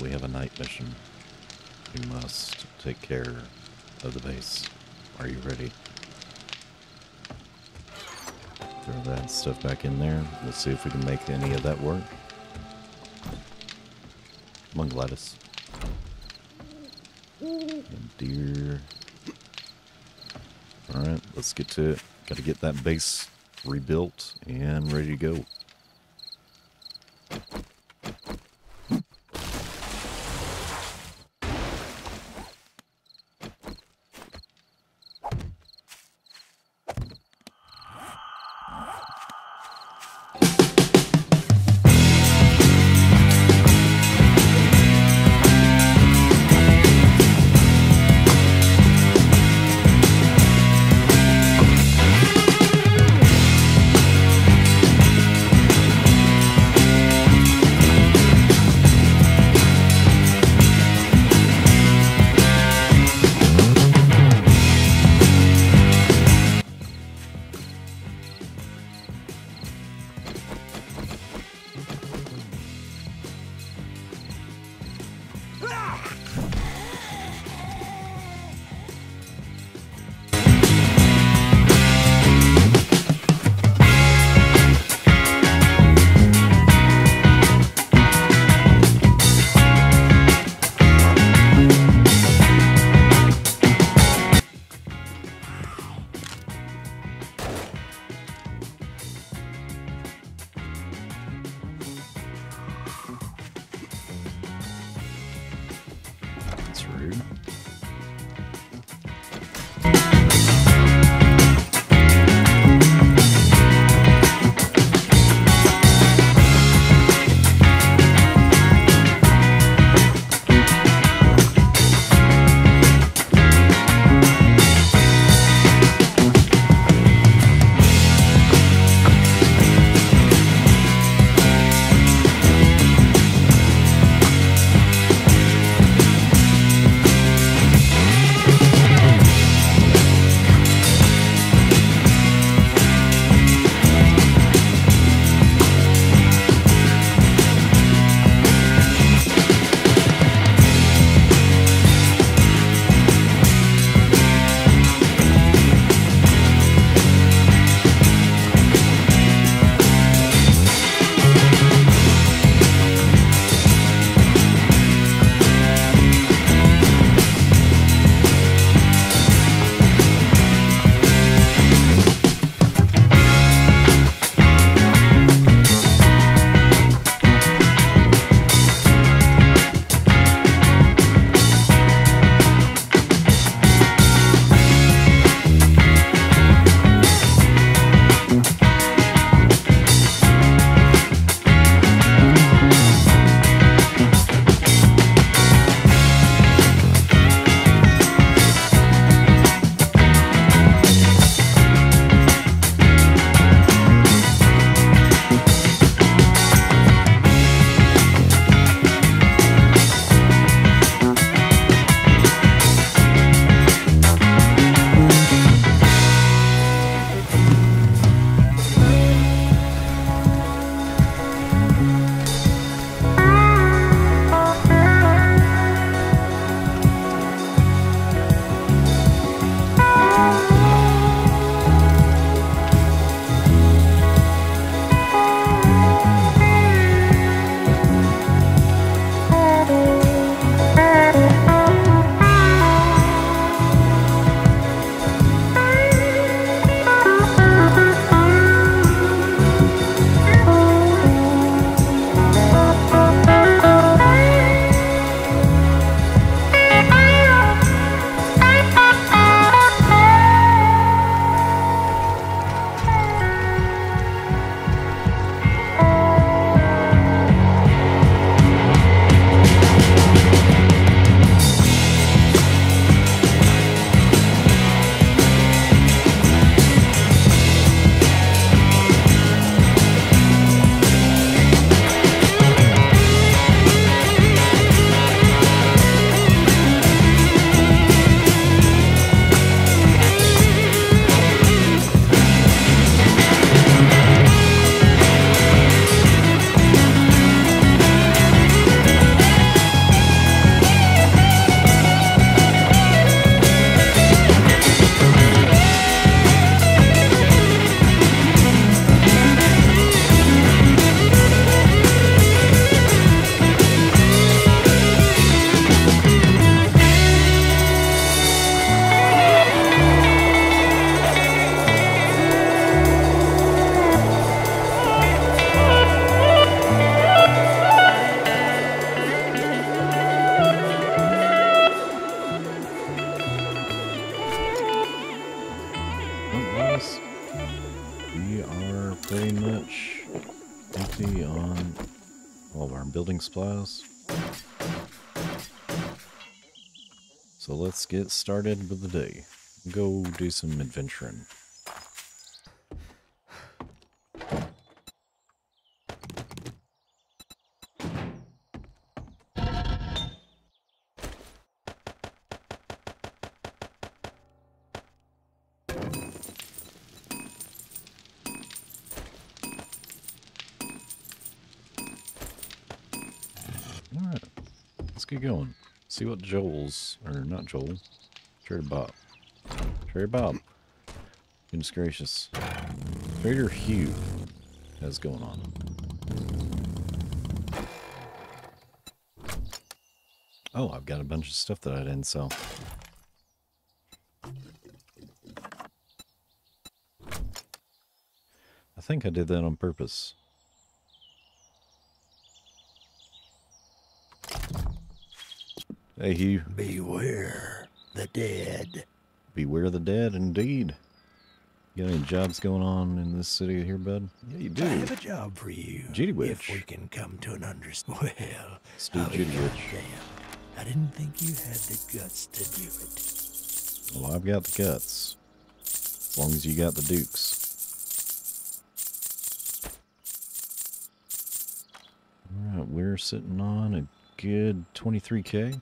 We have a night mission. We must take care of the base. Are you ready? Throw that stuff back in there. We'll see if we can make any of that work. Come on. And deer. Alright, let's get to it. Gotta get that base rebuilt and ready to go. standard we are pretty much empty on all of our building supplies. So let's get started with the day. Go do some adventuring. See what Joel's, or not Joel, Trader Bob. Trader Bob. Goodness gracious. Trader Hugh has going on. Oh, I've got a bunch of stuff that I didn't sell. I think I did that on purpose. Hey, Hugh. Beware the dead. Beware the dead, indeed. You got any jobs going on in this city here, bud? Yeah, you do. I have a job for you. Judy If we can come to an understanding. Well, Let's I'll oh, Judy be Witch. damned. I didn't think you had the guts to do it. Well, I've got the guts. As long as you got the dukes. Alright, we're sitting on a good 23k.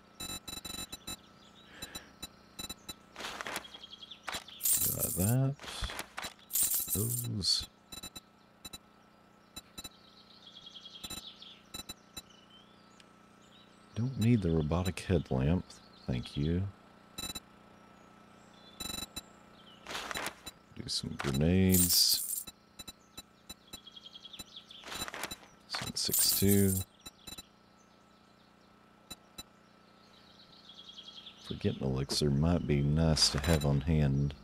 That. Those. Don't need the robotic headlamp. Thank you. Do some grenades. Some six two. Forgetting elixir might be nice to have on hand.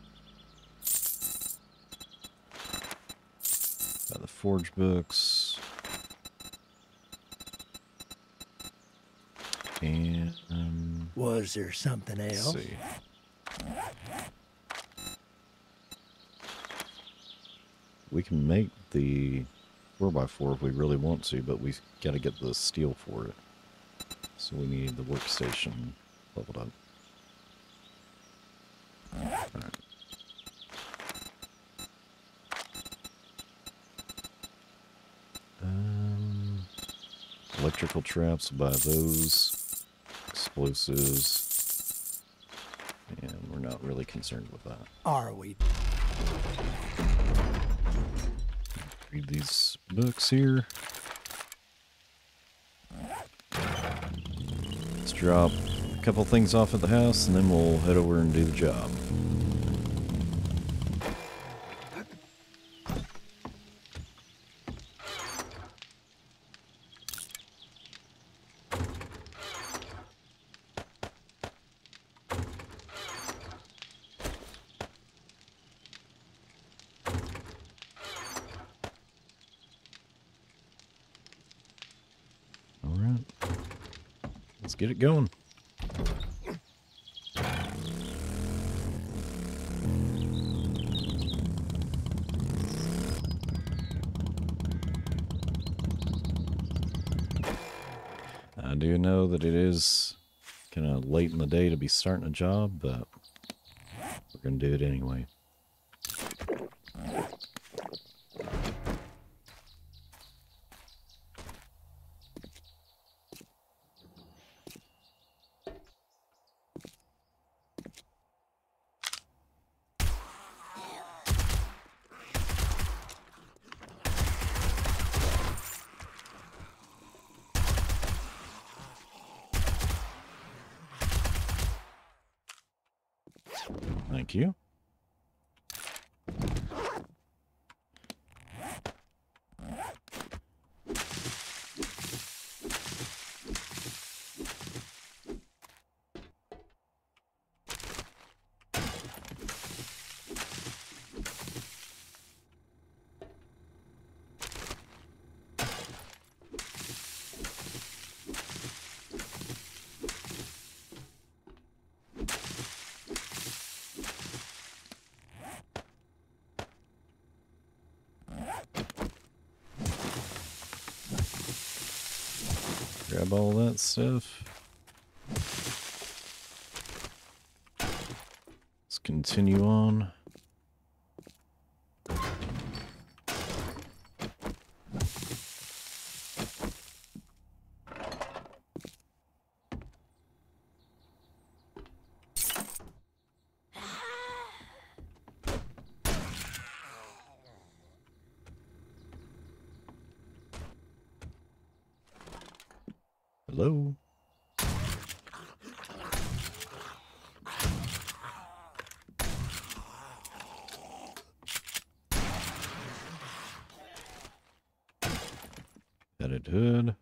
Forge books. And um, Was there something let's else? see. We can make the 4x4 if we really want to, but we've got to get the steel for it. So we need the workstation leveled up. Alright. Um, electrical traps, buy those. Explosives. And we're not really concerned with that. Are we? read these books here. Let's drop a couple things off at the house and then we'll head over and do the job. Going. I do know that it is kind of late in the day to be starting a job, but we're going to do it anyway. Grab all that stuff. Let's continue on. Hello? Headed hood.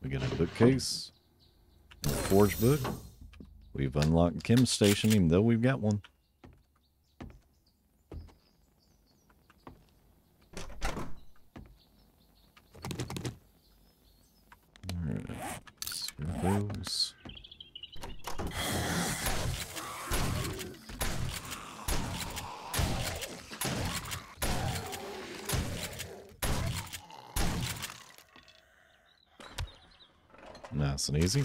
We got a bookcase. and A forge book. We've unlocked Chem Station, even though we've got one. Alright. Screw those. Nice and easy.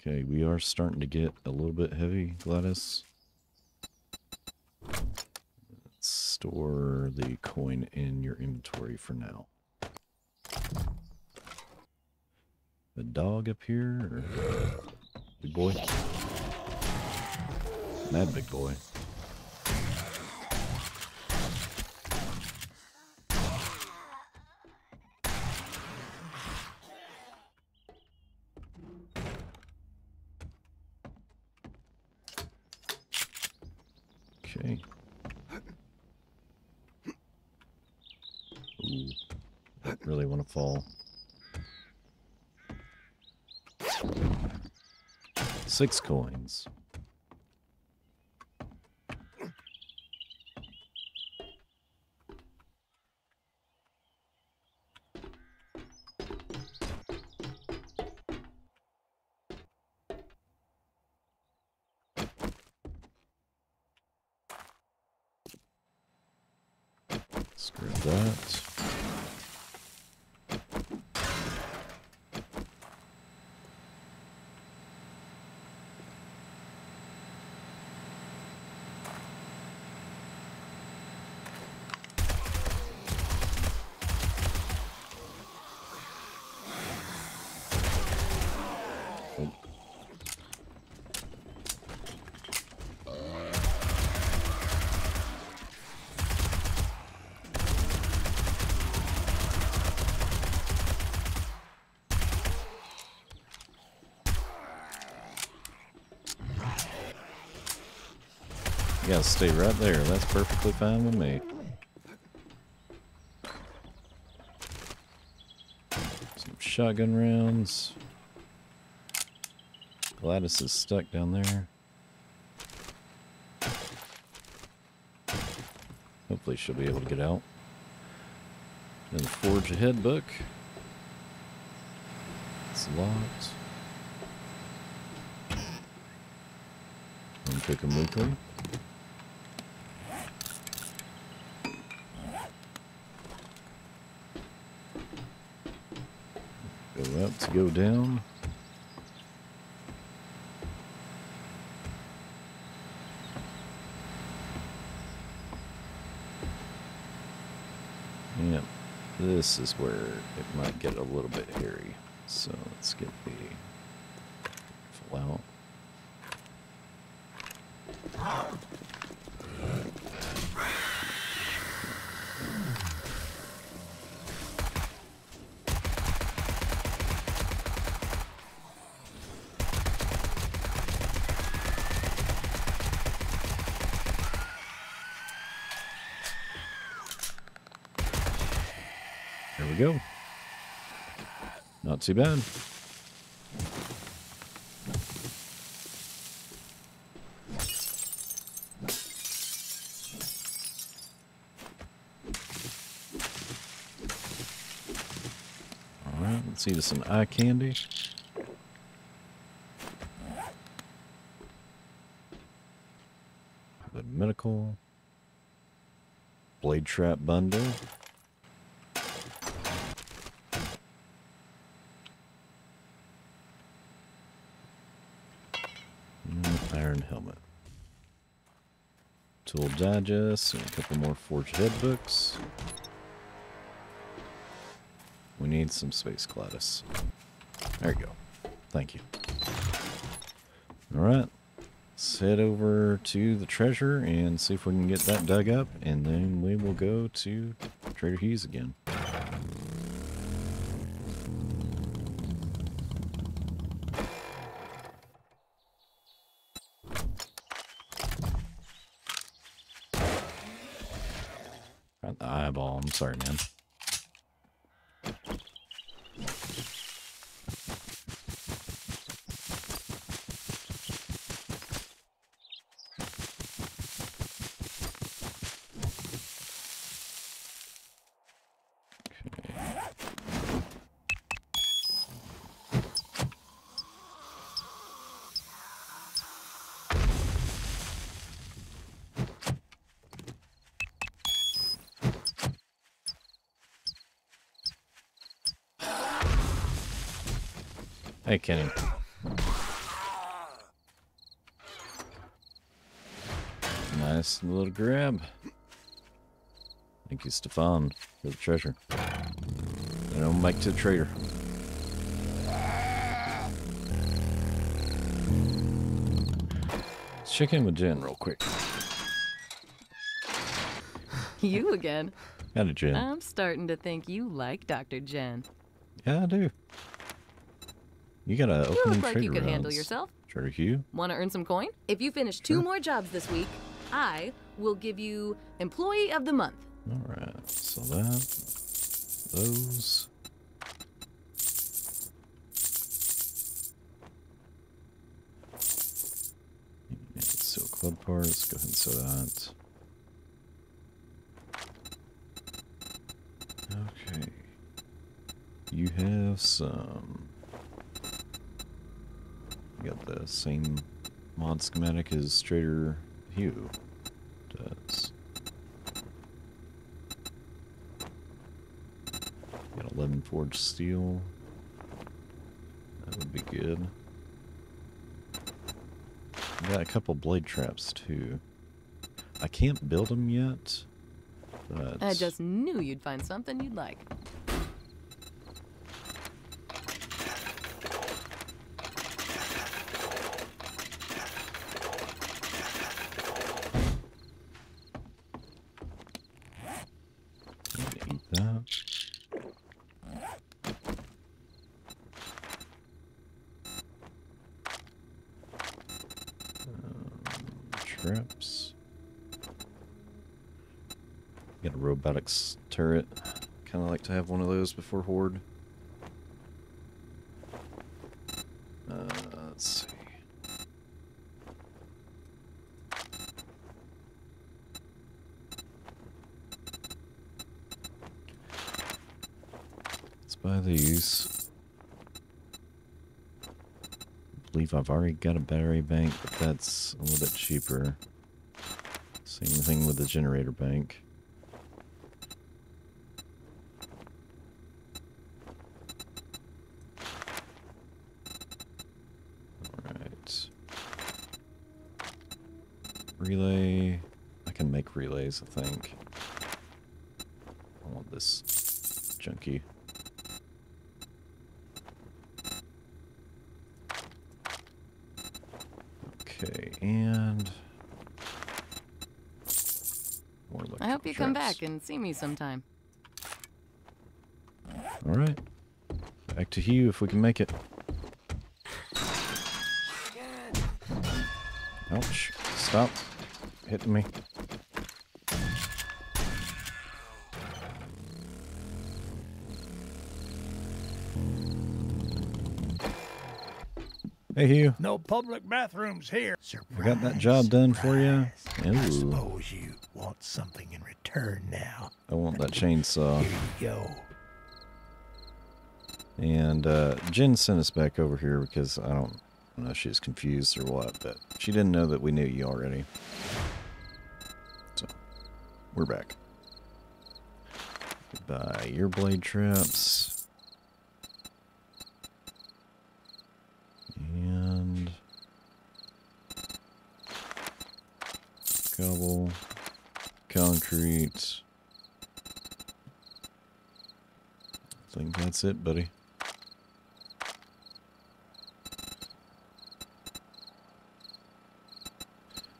Okay, we are starting to get a little bit heavy, Gladys. Let's coin in your inventory for now. The dog up here, or big boy? That big boy. Okay. Ooh, don't really want to fall. Six coins. Screw that. You gotta stay right there. That's perfectly fine with me. Some shotgun rounds. Gladys is stuck down there. Hopefully she'll be able to get out. And the Forge Ahead book. It's locked. 'em weekly. Up to go down. Yep. This is where it might get a little bit hairy. So let's get the full out. too bad. Alright, let's see some eye candy. Medical. Blade trap bundle. Iron helmet. Tool digest and a couple more Forge Ahead books. We need some space Gladys. There you go. Thank you. Alright. Let's head over to the treasure and see if we can get that dug up, and then we will go to Trader Hughes again. The eyeball. I'm sorry, man. Hey, Kenny. Nice little grab. Thank you, Stefan, for the treasure. And I'll make to the trader. Let's check in with Jen real quick. You again. Got it, Jen. I'm starting to think you like Dr. Jen. yeah, I do. You got a You look like you could handle yourself. Trader Hugh? Want to earn some coin? If you finish two more jobs this week, I will give you Employee of the Month. Alright, so that, those. Silk club parts, go ahead and sew that. Okay. You have some. Got the same mod schematic as Trader Hugh does. Got 11 forged steel. That would be good. Got a couple blade traps too. I can't build them yet, but I just knew you'd find something you'd like. I'm gonna eat that. Um, traps. Got a robotics turret. Kind of like to have one of those before horde. Uh, let's see. Let's buy these. I believe I've already got a battery bank, but that's a little bit cheaper. Same thing with the generator bank. Alright. Relay. I can make relays, I think. I want this junkie. Okay, and more I hope you come traps. Back and see me sometime. All right, back to Hugh if we can make it. Ouch! Stop hitting me. Hey Hugh, No public bathrooms here. I got that job done for you. I suppose you want something in return now. I want that chainsaw. Here you go. And uh, Jen sent us back over here because I don't know if she was confused or what, but she didn't know that we knew you already. So, we're back. Goodbye, ear blade traps. And cobble, concrete. I think that's it, buddy.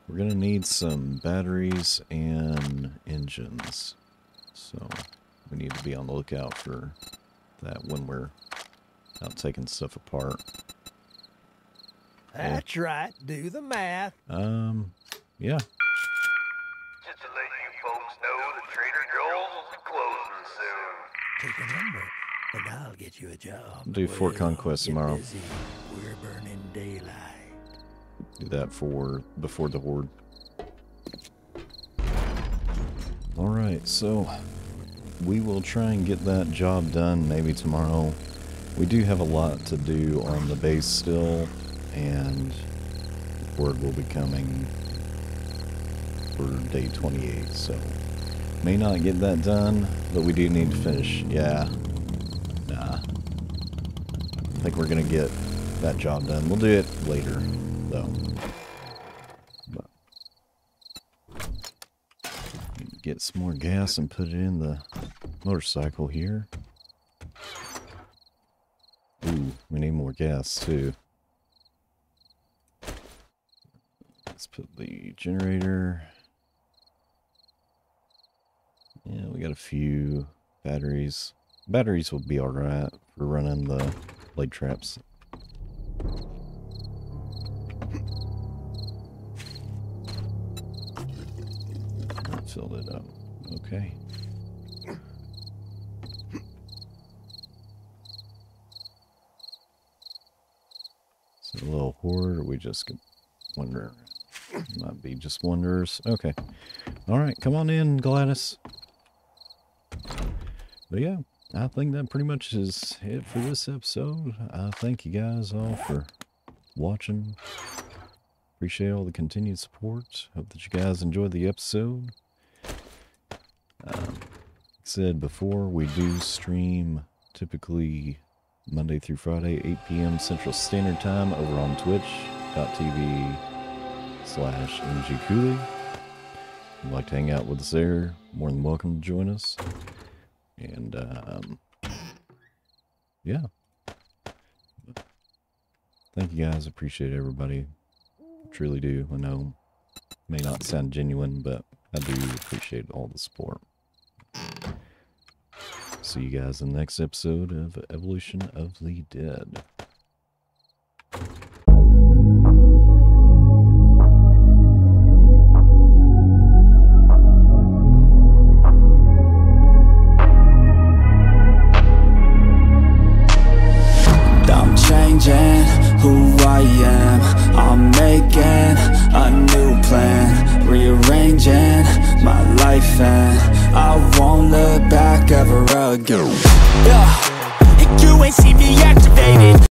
We're gonna need some batteries and engines. So we need to be on the lookout for that when we're out taking stuff apart. That's right. Do the math. Um, yeah. Just to let you folks know that Trader Joel's will be closing soon. Take a number, and I'll get you a job. Do Fort Well, Conquest tomorrow. busy. We're burning daylight. Do that for before the horde. All right, so we will try and get that job done maybe tomorrow. We do have a lot to do on the base still, and word will be coming for day 28. So may not get that done, but we do need to finish. Yeah, nah. I think we're gonna get that job done. We'll do it later, though. But get some more gas and put it in the motorcycle here. Ooh, we need more gas too. Let's put the generator. Yeah, we got a few batteries. Batteries will be alright for running the leg traps. Filled it up. Okay. So a little horde, or we just wonder. Might be just wanderers. Okay. All right, come on in, Gladys. But yeah, I think that pretty much is it for this episode. I thank you guys all for watching. Appreciate all the continued support. Hope that you guys enjoyed the episode. Um, said before, we do stream typically Monday through Friday, 8 p.m. Central Standard Time over on twitch.tv slash mgkoolie. If you'd like to hang out with us there, more than welcome to join us. And, um, yeah. Thank you guys. Appreciate everybody. Truly do. I know may not sound genuine, but I do appreciate all the support. See you guys in the next episode of Evolution of the Dead.